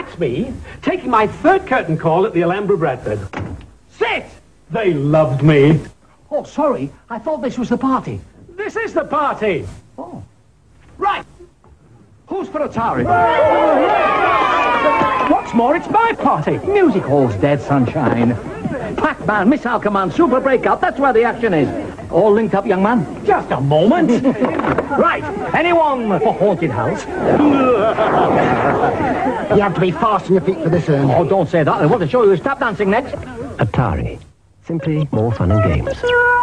That's me, taking my third curtain call at the Alhambra Bradford. Sit! They loved me. Oh, sorry. I thought this was the party. This is the party. Oh. Right. Who's for Atari? Oh, What's more, it's my party. Music hall's dead, sunshine. Pac-Man, Missile Command, Super Breakout, that's where the action is. All linked up, young man? Just a moment. right. Anyone for Haunted House? You have to be fast on your feet for this. Oh, don't say that. I want to show you tap dancing next. Atari. Simply more fun and games.